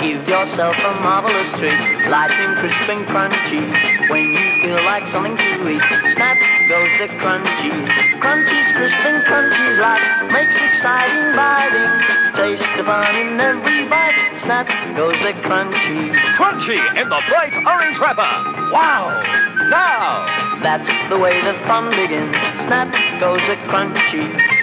Give yourself a marvelous treat, light and crisp and crunchy. When you feel like something to eat, snap goes the Crunchie. Crunchies, crisp and crunchy's life makes exciting biting. Taste the fun in every bite, snap goes the Crunchie. Crunchie in the bright orange wrapper. Wow! Now! That's the way the fun begins. Snap goes the Crunchie.